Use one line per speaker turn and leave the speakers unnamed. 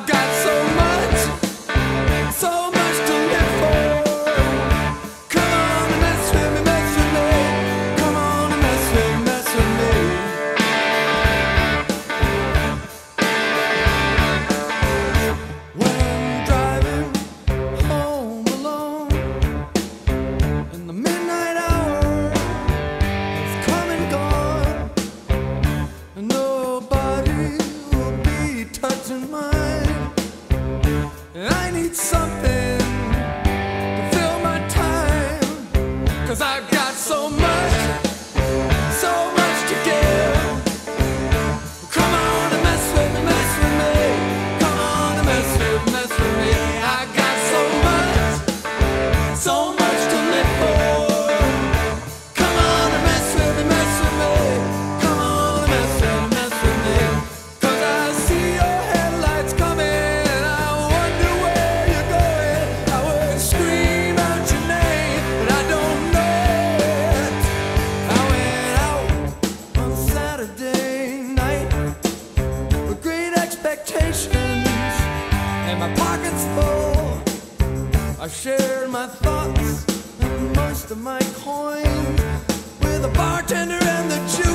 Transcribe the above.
I got so so much to live for. Come on and mess with me, mess with me. Come on and mess with me, mess with me. Cause I see your headlights coming. I wonder where you're going. I would scream out your name, but I don't know it. I went out on Saturday night with great expectations, and my pockets full. I shared my thoughts and most of my coins with a bartender and the children.